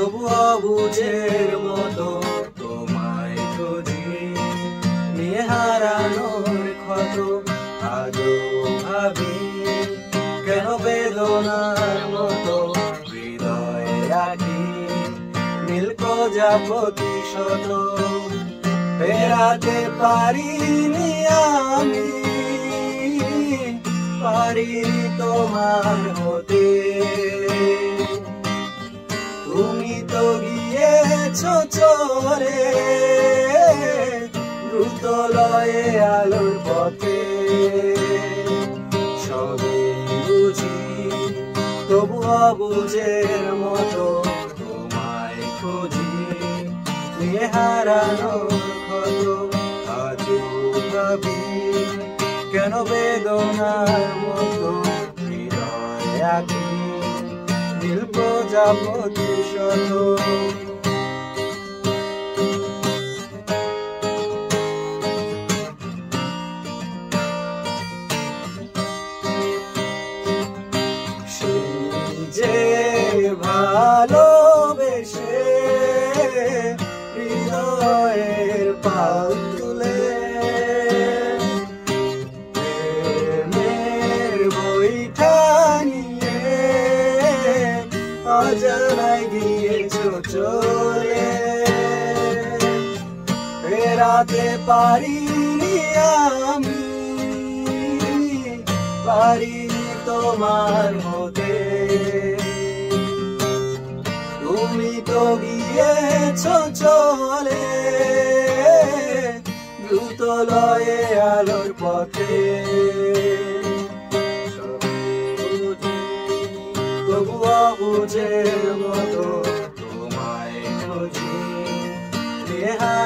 তবু অবুঝের মতো তোমায় খুঁজি। নিয়ে হারানোর ক্ষত আজও ভাবি। কেন বেদনার মতো হৃদয়ে রাখি? নীল প্রজাপতি শত ফেরাতে পারিনি আমি। পারিনি তোমার তুমি তো গিয়েছ চলে দ্রুত লয়ে আলোর পথে। সবে বুঝি তবু অবুঝের মতো তোমায় খুঁজি। নিয়ে হারানো ক্ষত কেন বেদনার মতো হৃদয় নীল প্রজাপতি শত যে ভালোবেসে হৃদয়ের পাল গিয়েছ চলে ফেরাতে পারিনি আমি। পারিনি তোমার হতে তুমি তো গিয়েছ চলে দ্রুত লয়ে আলোর পথে। তবুও বুঝের মতো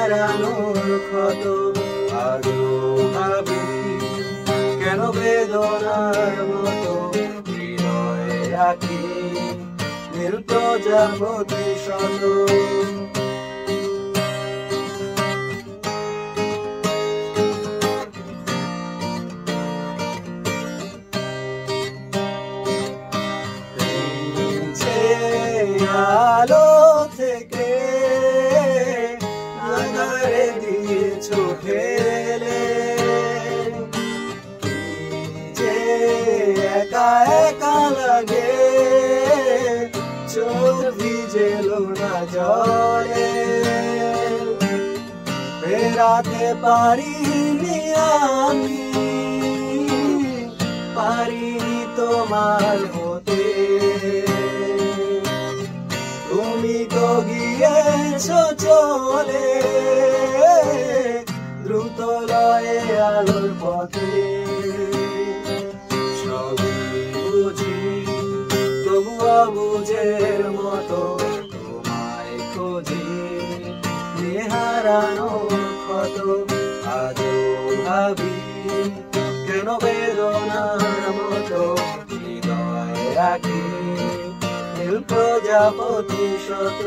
হারানোর ক্ষত আজও ভাবি কেন বেদনার মতো হৃদয় রাখি? নীল প্রজাপতি শত একা লাগে। চোখ ভিজেল না জলে। ফেরাতে পারিনি আমি, পারিনি তোমার হতে। তুমি তো গিয়েছ চলে, দ্রুত লয়ে আলোর পথে। বুঝের মতো তোমায় খুঁজি হারানো ক্ষত আজও ভাবি। কেন বেদনার মতো হৃদয় রাখি? নীল প্রজাপতি শত